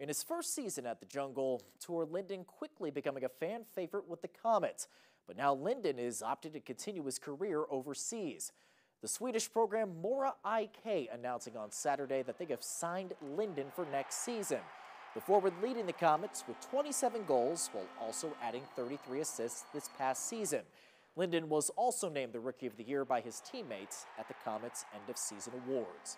In his first season at the Jungle Tour, Linden quickly becoming a fan favorite with the Komets. But now Linden is opted to continue his career overseas. The Swedish program Mora IK announcing on Saturday that they have signed Linden for next season. The forward leading the Komets with 27 goals while also adding 33 assists this past season. Linden was also named the Rookie of the Year by his teammates at the Komets' end of season awards.